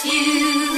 you.